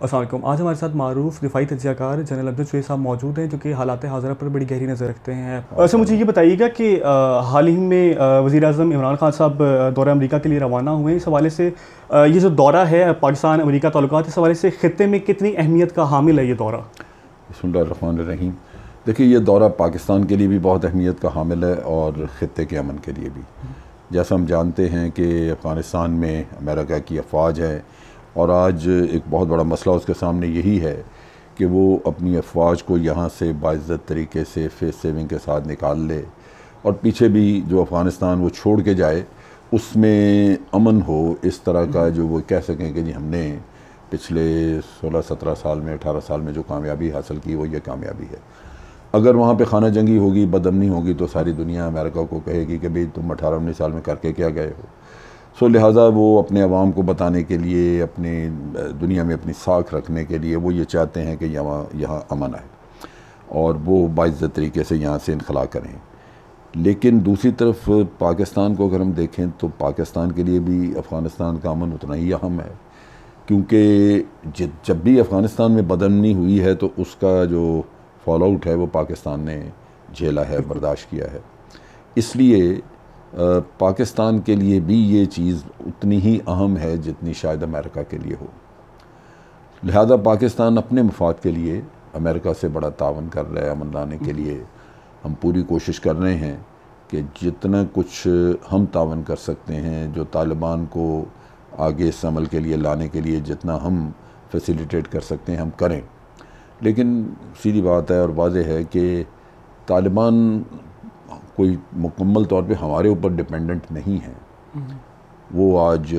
السلام علیکم۔ آج ہمارے ساتھ معروف دفاعی تجزیہ کار جنرل امجد شویز صاحب موجود ہیں جو کہ حالات حاضرہ پر بڑی گہری نظر رکھتے ہیں۔ ویسے مجھے یہ بتائیے گا کہ حال ہی میں وزیر اعظم عمران خان صاحب دورہ امریکہ کے لیے روانہ ہوئے ہیں۔ اس حوالے سے یہ جو دورہ ہے پاکستان امریکہ تعلقات اس حوالے سے خطے میں کتنی اہمیت کا حامل ہے یہ دورہ؟ بسم اللہ الرحمن الرحیم۔ دیکھیے یہ دورہ پاکستان کے لیے بھی بہت اہمیت کا حامل ہے اور خطے کے امن کے لیے بھی۔ جیسا ہم جانتے ہیں کہ افغانستان میں امریکہ کی افواج ہے۔ اور آج ایک بہت بڑا مسئلہ اس کے سامنے یہی ہے کہ وہ اپنی افواج کو یہاں سے باعزت طریقے سے فیس سیونگ کے ساتھ نکال لے اور پیچھے بھی جو افغانستان وہ چھوڑ کے جائے، اس میں امن ہو، اس طرح کا جو وہ کہہ سکیں کہ جی ہم نے پچھلے سولہ سترہ سال میں، اٹھارہ سال میں جو کامیابی حاصل کی، وہ یہ کامیابی ہے۔ اگر وہاں پہ خانہ جنگی ہوگی بدمنی ہوگی، تو ساری دنیا امریکہ کو کہے گی کہ بھئی تم اٹھارہ انیس سال میں کر کے کیا گئے ہو؟ سو لہٰذا وہ اپنے عوام کو بتانے کے لیے، اپنی دنیا میں اپنی ساکھ رکھنے کے لیے وہ یہ چاہتے ہیں کہ یہاں یہاں امن ہے اور وہ باعزت طریقے سے یہاں سے انخلا کریں۔ لیکن دوسری طرف پاکستان کو اگر ہم دیکھیں تو پاکستان کے لیے بھی افغانستان کا امن اتنا ہی اہم ہے۔ کیونکہ جب بھی افغانستان میں بدمنی ہوئی ہے تو اس کا جو فال آؤٹ ہے وہ پاکستان نے جھیلا ہے، برداشت کیا ہے۔ اس لیے پاکستان کے لیے بھی یہ چیز اتنی ہی اہم ہے جتنی شاید امریکہ کے لیے ہو۔ لہذا پاکستان اپنے مفاد کے لیے امریکہ سے بڑا تعاون کر رہا ہے، امن لانے کے لیے۔ ہم پوری کوشش کر رہے ہیں کہ جتنا کچھ ہم تعاون کر سکتے ہیں، جو طالبان کو آگے اس عمل کے لیے، لانے کے لیے جتنا ہم فیسیلیٹیٹ کر سکتے ہیں، ہم کریں۔ لیکن سیدھی بات ہے اور واضح ہے کہ طالبان کوئی مکمل طور پہ ہمارے اوپر ڈپینڈنٹ نہیں ہیں وہ آج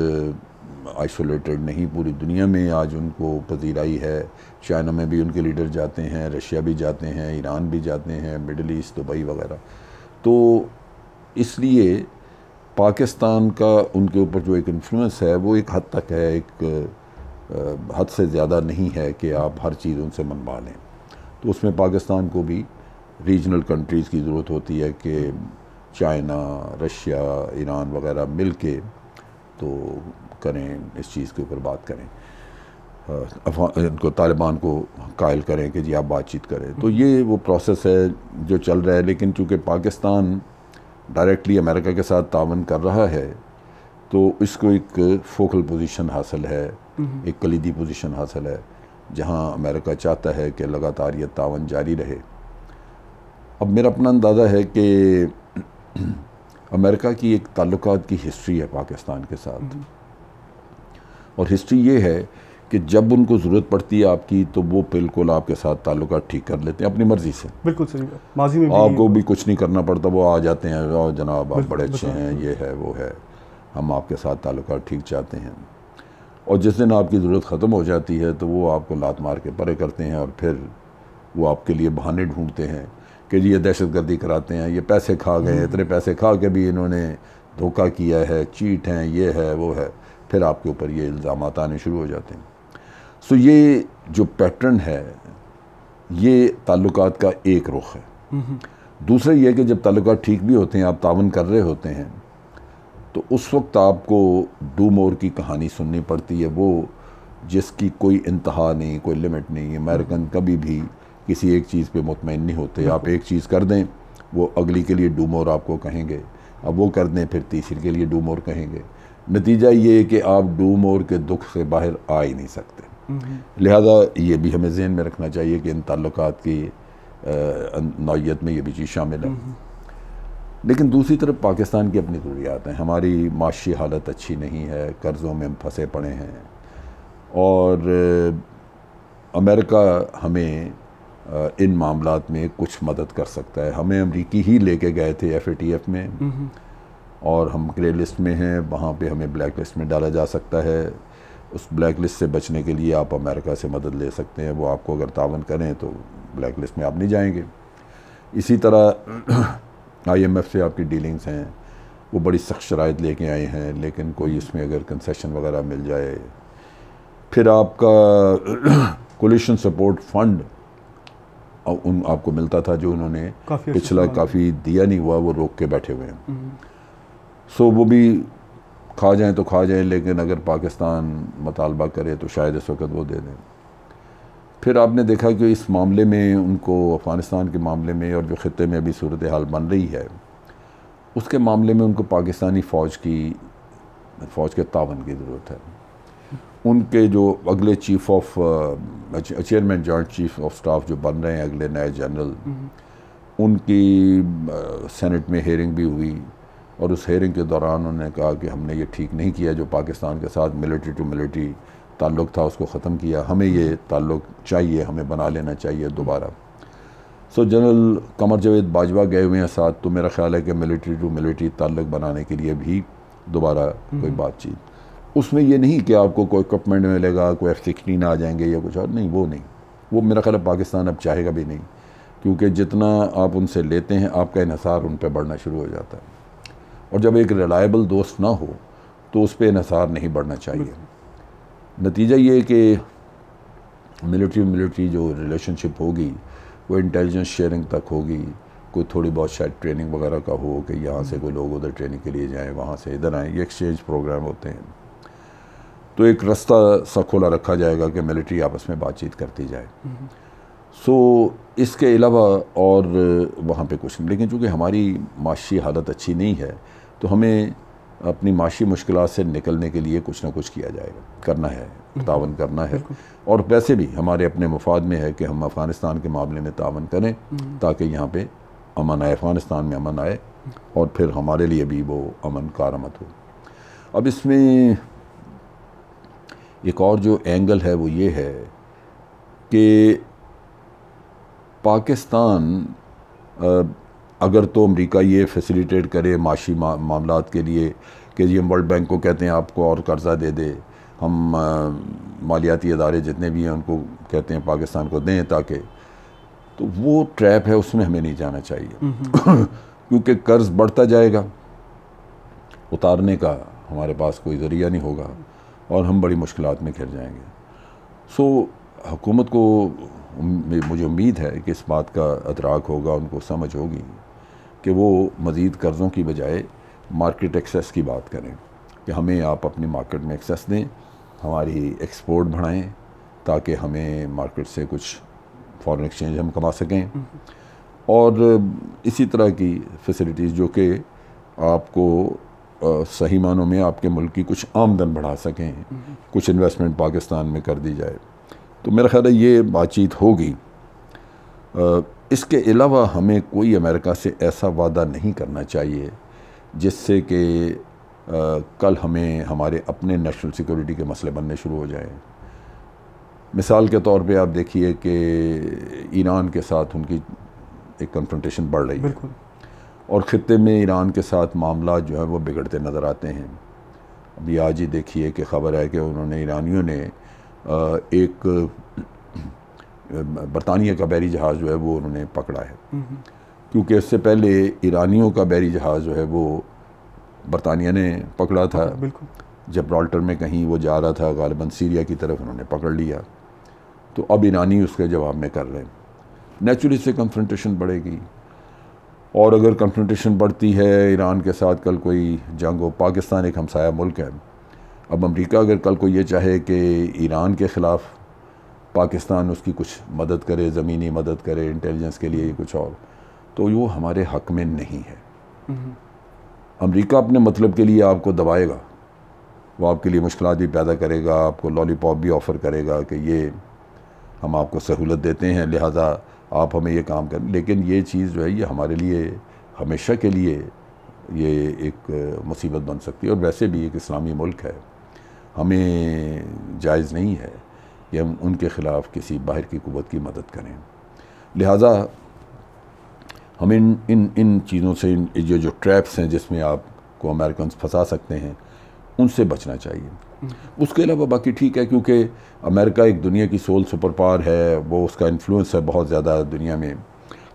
آئسولیٹڈ نہیں، پوری دنیا میں آج ان کو پذیرائی ہے۔ چائنا میں بھی ان کے لیڈر جاتے ہیں، رشیا بھی جاتے ہیں، ایران بھی جاتے ہیں، مڈل ایسٹ، دبئی وغیرہ۔ تو اس لیے پاکستان کا ان کے اوپر جو ایک انفلوئنس ہے، وہ ایک حد تک ہے، ایک حد سے زیادہ نہیں ہے کہ آپ ہر چیز ان سے منوا لیں۔ تو اس میں پاکستان کو بھی ریجنل کنٹریز کی ضرورت ہوتی ہے کہ چائنا رشیا ایران وغیرہ مل کے تو کریں اس چیز کے اوپر بات کریں۔ ان کو طالبان کو قائل کریں کہ جی آپ بات چیت کریں۔ تو یہ وہ پروسیس ہے جو چل رہا ہے لیکن چونکہ پاکستان ڈائریکٹلی امریکہ کے ساتھ تعاون کر رہا ہے تو اس کو ایک فوکل پوزیشن حاصل ہے۔ ایک کلیدی پوزیشن حاصل ہے جہاں امریکہ چاہتا ہے کہ لگاتار یہ تعاون جاری رہے۔ اب میرا اپنا اندازہ ہے کہ امریکہ کی ایک تعلقات کی ہسٹری ہے پاکستان کے ساتھ۔ اور ہسٹری یہ ہے کہ جب ان کو ضرورت پڑتی ہے آپ کی تو وہ بالکل آپ کے ساتھ تعلقات ٹھیک کر لیتے ہیں اپنی مرضی سے۔ بالکل صحیح ماضی میں آپ کو بھی کچھ نہیں کرنا پڑتا وہ آ جاتے ہیں جناب آپ بڑے اچھے ہیں یہ ہے وہ ہے ہم آپ کے ساتھ تعلقات ٹھیک چاہتے ہیں۔ اور جس دن آپ کی ضرورت ختم ہو جاتی ہے تو وہ آپ کو لات مار کے پرے کرتے ہیں اور پھر وہ آپ کے لیے بہانے ڈھونڈتے ہیں۔ کہ جی یہ دہشت گردی کراتے ہیں یہ پیسے کھا گئے اتنے پیسے کھا کے بھی انہوں نے دھوکہ کیا ہے چیٹ ہیں یہ ہے وہ ہے۔ پھر آپ کے اوپر یہ الزامات آنے شروع ہو جاتے ہیں۔ سو یہ جو پیٹرن ہے یہ تعلقات کا ایک رخ ہے۔ دوسرا یہ کہ جب تعلقات ٹھیک بھی ہوتے ہیں آپ تعاون کر رہے ہوتے ہیں تو اس وقت آپ کو ڈو مور کی کہانی سننی پڑتی ہے۔ وہ جس کی کوئی انتہا نہیں کوئی لمٹ نہیں امریکن کبھی بھی کسی ایک چیز پہ مطمئن نہیں ہوتے آپ ایک چیز کر دیں وہ اگلی کے لیے ڈو مور آپ کو کہیں گے۔ اب وہ کر دیں پھر تیسری کے لیے ڈو مور کہیں گے۔ نتیجہ یہ ہے کہ آپ ڈو مور کے دکھ سے باہر آ ہی نہیں سکتے۔ لہذا یہ بھی ہمیں ذہن میں رکھنا چاہیے کہ ان تعلقات کی نوعیت میں یہ بھی چیز شامل ہے۔ لیکن دوسری طرف پاکستان کی اپنی ضروریات ہیں۔ ہماری معاشی حالت اچھی نہیں ہے قرضوں میں ہم پھنسے پڑے ہیں۔ اور امریکہ ہمیں ان معاملات میں کچھ مدد کر سکتا ہے۔ ہمیں امریکی ہی لے کے گئے تھے ایف اے ٹی ایف میں۔ اور ہم گرے لسٹ میں ہیں، وہاں پہ ہمیں بلیک لسٹ میں ڈالا جا سکتا ہے۔ اس بلیک لسٹ سے بچنے کے لیے آپ امریکہ سے مدد لے سکتے ہیں۔ وہ آپ کو اگر تعاون کریں تو بلیک لسٹ میں آپ نہیں جائیں گے۔ اسی طرح آئی ایم ایف سے آپ کی ڈیلنگز ہیں۔ وہ بڑی سخت شرائط لے کے آئے ہیں، لیکن کوئی اس میں اگر کنسیشن وغیرہ مل جائے۔ پھر آپ کا کولیشن سپورٹ فنڈ ان آپ کو ملتا تھا جو انہوں نے پچھلا کافی دیا نہیں ہوا وہ روک کے بیٹھے ہوئے ہیں۔ سو وہ بھی کھا جائیں تو کھا جائیں لیکن اگر پاکستان مطالبہ کرے تو شاید اس وقت وہ دے دیں۔ پھر آپ نے دیکھا کہ اس معاملے میں ان کو افغانستان کے معاملے میں اور جو خطے میں ابھی صورتحال بن رہی ہے اس کے معاملے میں ان کو پاکستانی فوج کی فوج کے تعاون کی ضرورت ہے۔ ان کے جو اگلے chief of chairman joint chief of staff جو بن رہے ہیں اگلے نئے جنرل ان کی سینٹ میں ہیئرنگ بھی ہوئی اور اس ہیئرنگ کے دوران انہوں نے کہا کہ ہم نے یہ ٹھیک نہیں کیا جو پاکستان کے ساتھ ملٹری ٹو ملٹری تعلق تھا اس کو ختم کیا۔ ہمیں یہ تعلق چاہیے ہمیں بنا لینا چاہیے دوبارہ۔ سو جنرل قمر جاوید باجوہ گئے ہوئے ہیں ساتھ تو میرا خیال ہے کہ ملٹری ٹو ملٹری تعلق بنانے کے لیے بھی دوبارہ کوئی بات چیت۔ اس میں یہ نہیں کہ آپ کو کوئی اکوپمنٹ ملے گا، کوئی ایف سکسٹین آ جائیں گے یا کچھ اور، نہیں، وہ نہیں۔ وہ میرا خیال ہے پاکستان اب چاہے گا بھی نہیں، کیونکہ جتنا آپ ان سے لیتے ہیں، آپ کا انحصار ان پہ بڑھنا شروع ہو جاتا ہے۔ اور جب ایک ریلائبل دوست نہ ہو، تو اس پہ انحصار نہیں بڑھنا چاہیے۔ نتیجہ یہ کہ ملٹری ملٹری جو ریلیشن شپ ہوگی، وہ انٹیلیجنس شیئرنگ تک ہوگی، کوئی تھوڑی بہت شاید ٹریننگ وغیرہ کا ہو کہ یہاں سے کوئی لوگ ادھر ٹریننگ کے لیے جائیں، وہاں سے ادھر آئیں، یہ ایکسچینج پروگرام ہوتے ہیں۔ تو ایک رستہ سا کھولا رکھا جائے گا کہ ملٹری آپس میں بات چیت کرتی جائے۔ سو اس کے علاوہ اور وہاں پہ کچھ نہیں۔ لیکن چونکہ ہماری معاشی حالت اچھی نہیں ہے تو ہمیں اپنی معاشی مشکلات سے نکلنے کے لیے کچھ نہ کچھ کیا جائے گا۔ کرنا ہے تعاون کرنا ہے۔ اور ویسے بھی ہمارے اپنے مفاد میں ہے کہ ہم افغانستان کے معاملے میں تعاون کریں تاکہ یہاں پہ امن آئے افغانستان میں امن آئے اور پھر ہمارے لیے بھی وہ امن کارآمد ہو۔ اب اس میں ایک اور جو اینگل ہے وہ یہ ہے کہ پاکستان اگر تو امریکہ یہ فیسیلیٹیٹ کرے معاشی معاملات کے لیے کہ جی ہم ورلڈ بینک کو کہتے ہیں آپ کو اور قرضہ دے دے ہم مالیاتی ادارے جتنے بھی ہیں ان کو کہتے ہیں پاکستان کو دیں تاکہ تو وہ ٹریپ ہے اس میں ہمیں نہیں جانا چاہیے۔ کیونکہ قرض بڑھتا جائے گا اتارنے کا ہمارے پاس کوئی ذریعہ نہیں ہوگا۔ اور ہم بڑی مشکلات میں گھر جائیں گے۔ سو حکومت کو مجھے امید ہے کہ اس بات کا ادراک ہوگا، ان کو سمجھ ہوگی کہ وہ مزید قرضوں کی بجائے مارکیٹ ایکسیس کی بات کریں کہ ہمیں آپ اپنی مارکیٹ میں ایکسیس دیں، ہماری ایکسپورٹ بڑھائیں تاکہ ہمیں مارکیٹ سے کچھ فارن ایکسچینج ہم کما سکیں۔ اور اسی طرح کی فیسلٹیز جو کہ آپ کو صحیح معنوں میں آپ کے ملک کی کچھ آمدن بڑھا سکیں، کچھ انویسٹمنٹ پاکستان میں کر دی جائے۔ تو میرا خیال ہے یہ بات چیت ہوگی۔ اس کے علاوہ ہمیں کوئی امریکہ سے ایسا وعدہ نہیں کرنا چاہیے، جس سے کہ کل ہمیں ہمارے اپنے نیشنل سیکورٹی کے مسئلے بننے شروع ہو جائیں۔ مثال کے طور پہ آپ دیکھیے کہ ایران کے ساتھ ان کی ایک کنفرنٹیشن بڑھ رہی ہے۔ اور خطے میں ایران کے ساتھ معاملات جو ہیں وہ بگڑتے نظر آتے ہیں۔ ابھی آج ہی دیکھیے کہ خبر ہے کہ انہوں نے ایرانیوں نے ایک برطانیہ کا بحری جہاز جو ہے وہ انہوں نے پکڑا ہے۔ کیونکہ اس سے پہلے ایرانیوں کا بحری جہاز جو ہے وہ برطانیہ نے پکڑا تھا۔ جب رالٹر میں کہیں وہ جا رہا تھا غالباً سیریا کی طرف انہوں نے پکڑ لیا۔ تو اب ایرانی اس کے جواب میں کر رہے ہیں۔ نیچرلی سے کنفرنٹیشن بڑھے گی۔ اور اگر کنفرنٹیشن بڑھتی ہے ایران کے ساتھ کل کوئی جنگ ہو پاکستان ایک ہمسایہ ملک ہے۔ اب امریکہ اگر کل کو یہ چاہے کہ ایران کے خلاف پاکستان اس کی کچھ مدد کرے زمینی مدد کرے انٹیلیجنس کے لیے کچھ اور تو وہ ہمارے حق میں نہیں ہے۔ امریکہ اپنے مطلب کے لیے آپ کو دبائے گا۔ وہ آپ کے لیے مشکلات بھی پیدا کرے گا آپ کو لالی پاپ بھی آفر کرے گا کہ یہ ہم آپ کو سہولت دیتے ہیں لہٰذا آپ ہمیں یہ کام کریں لیکن یہ چیز جو ہے، یہ ہمارے لیے ہمیشہ کے لیے یہ ایک مصیبت بن سکتی ہے، اور ویسے بھی ایک اسلامی ملک ہے۔ ہمیں جائز نہیں ہے کہ ہم ان کے خلاف کسی باہر کی قوت کی مدد کریں۔ لہٰذا ہم ان ان ان چیزوں سے جو جو ٹریپس ہیں جس میں آپ کو امریکنس پھنسا سکتے ہیں، ان سے بچنا چاہیے۔ اس کے علاوہ باقی ٹھیک ہے کیونکہ امریکہ ایک دنیا کی سول سپر پاور ہے وہ اس کا انفلوئنس ہے بہت زیادہ دنیا میں۔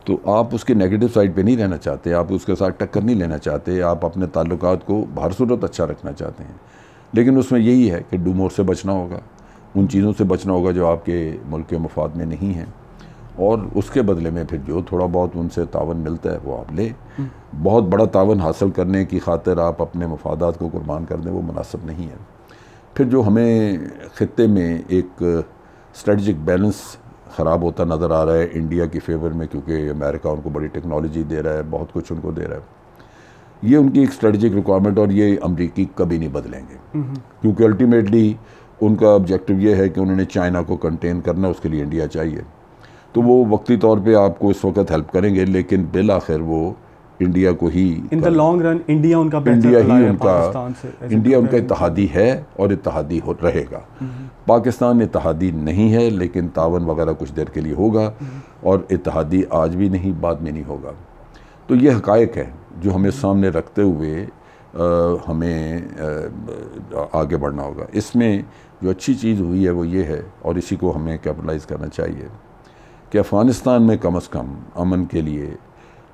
تو آپ اس کے نیگیٹو سائڈ پہ نہیں رہنا چاہتے آپ اس کے ساتھ ٹکر نہیں لینا چاہتے آپ اپنے تعلقات کو بھر صورت اچھا رکھنا چاہتے ہیں۔ لیکن اس میں یہی ہے کہ ڈومور سے بچنا ہوگا ان چیزوں سے بچنا ہوگا جو آپ کے ملک کے مفاد میں نہیں ہیں۔ اور اس کے بدلے میں پھر جو تھوڑا بہت ان سے تعاون ملتا ہے وہ آپ لیں بہت بڑا تعاون حاصل کرنے کی خاطر آپ اپنے مفادات کو قربان کر دیں وہ مناسب نہیں ہے۔ پھر جو ہمیں خطے میں ایک اسٹریٹجک بیلنس خراب ہوتا نظر آ رہا ہے انڈیا کی فیور میں کیونکہ امریکہ ان کو بڑی ٹیکنالوجی دے رہا ہے بہت کچھ ان کو دے رہا ہے۔ یہ ان کی ایک اسٹریٹجک ریکوائرمنٹ اور یہ امریکی کبھی نہیں بدلیں گے۔ کیونکہ الٹیمیٹلی ان کا آبجیکٹو یہ ہے کہ انہوں نے چائنا کو کنٹین کرنا اس کے لیے انڈیا چاہیے۔ تو وہ وقتی طور پہ آپ کو اس وقت ہیلپ کریں گے لیکن بالآخر وہ انڈیا کو ہی ان دا لانگ رن انڈیا ان کا انڈیا ہی ان کا انڈیا ان کا اتحادی ہے اور اتحادی رہے گا۔ پاکستان اتحادی نہیں ہے لیکن تعاون وغیرہ کچھ دیر کے لیے ہوگا اور اتحادی آج بھی نہیں بعد میں نہیں ہوگا۔ تو یہ حقائق ہے جو ہمیں سامنے رکھتے ہوئے ہمیں آگے بڑھنا ہوگا۔ اس میں جو اچھی چیز ہوئی ہے وہ یہ ہے اور اسی کو ہمیں کیپٹلائز کرنا چاہیے کہ افغانستان میں کم از کم امن کے لیے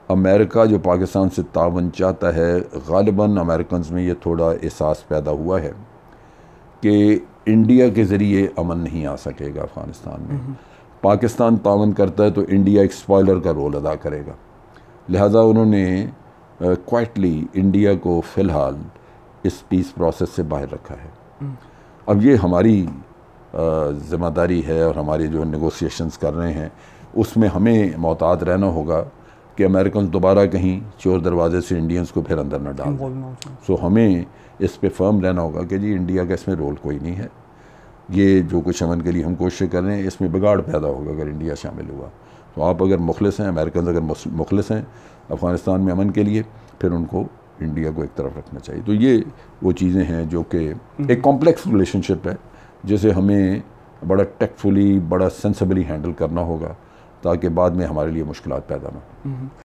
امریکہ جو پاکستان سے تعاون چاہتا ہے غالباً امریکنز میں یہ تھوڑا احساس پیدا ہوا ہے کہ انڈیا کے ذریعے امن نہیں آ سکے گا افغانستان میں۔ پاکستان تعاون کرتا ہے تو انڈیا ایک سپوائلر کا رول ادا کرے گا۔ لہٰذا انہوں نے کوائٹلی انڈیا کو فی الحال اس پیس پروسیس سے باہر رکھا ہے۔ اب یہ ہماری ذمہ داری ہے اور ہماری جو نیگوسیشنز کر رہے ہیں اس میں ہمیں محتاط رہنا ہوگا۔ کہ امریکنز دوبارہ کہیں چور دروازے سے انڈینز کو پھر اندر نہ ڈال سو ہمیں اس پہ فرم رہنا ہوگا کہ جی انڈیا کا اس میں رول کوئی نہیں ہے۔ یہ جو کچھ امن کے لیے ہم کوششیں کر رہے ہیں اس میں بگاڑ پیدا ہوگا اگر انڈیا شامل ہوا۔ تو آپ اگر مخلص ہیں امریکنز اگر مخلص ہیں افغانستان میں امن کے لیے پھر ان کو انڈیا کو ایک طرف رکھنا چاہیے۔ تو یہ وہ چیزیں ہیں جو کہ ایک کمپلیکس ریلیشن شپ ہے جسے ہمیں بڑا ٹیکفلی بڑا سینسبلی ہینڈل کرنا ہوگا۔ تاکہ بعد میں ہمارے لیے مشکلات پیدا نہ ہوں۔